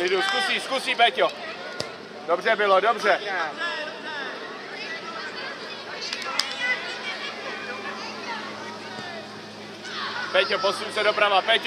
Klidu, zkusí, zkusí, Peťo. Dobře bylo, dobře. Peťo, posun se doprava, Peťo.